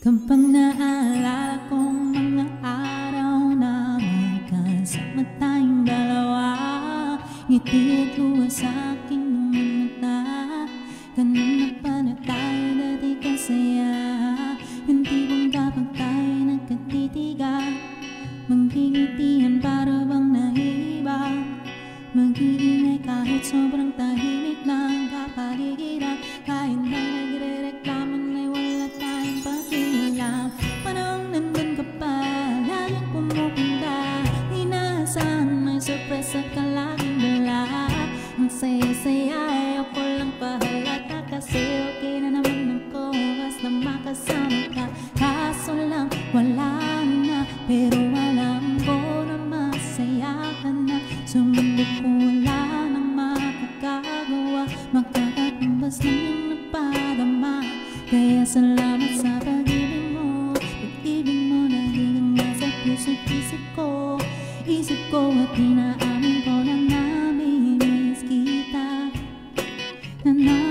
Kampang naaalala kong mga araw na magkasama tayong dalawa. Ngiti at luha sa aking surpresa que la luna se se ha At dinaanan ko lang namimiss kita. Na namimiss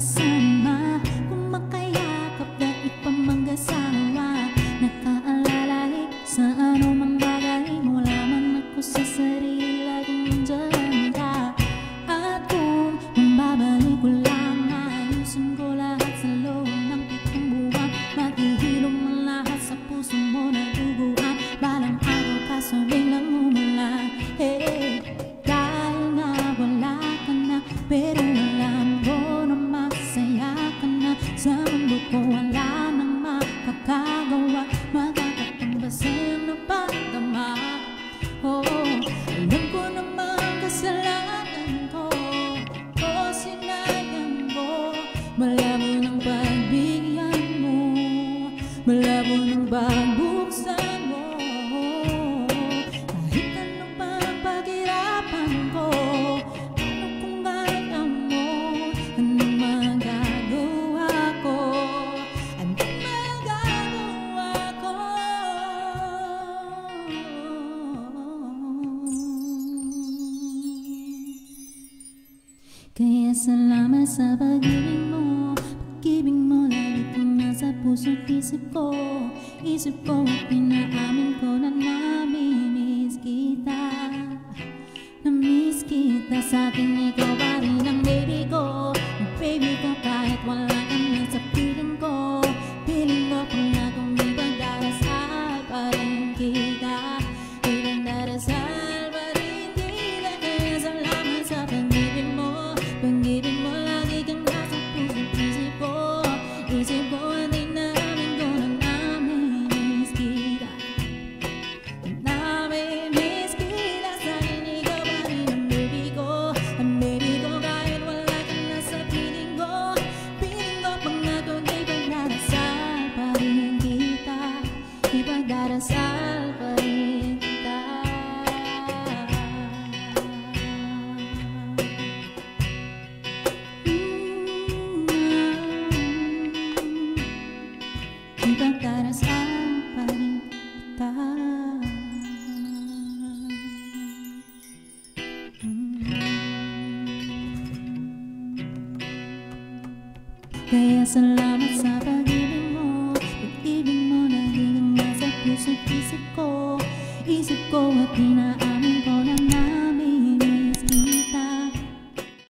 the sun. Kaya salamat sa pag-ibig mo Pag-ibig mo lagi kang nasa puso't isip ko Isip ko at pinaamin ko na namimiss kita Namiss kita sa akin ikaw ba Kaya salamat sa pag-ibig mo. Pag-ibig mo naging nasa puso't isip ko. Isip ko at inaamin